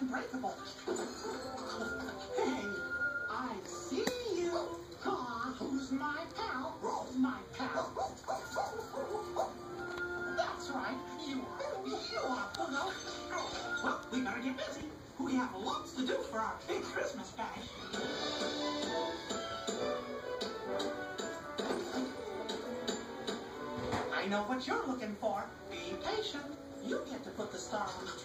unbreakable. Hey, I see you. Aw, who's my pal? My pal. That's right, you are. You are, Puno. Well, we better get busy. We have lots to do for our big Christmas bash. I know what you're looking for. Be patient. You get to put the star on the tree.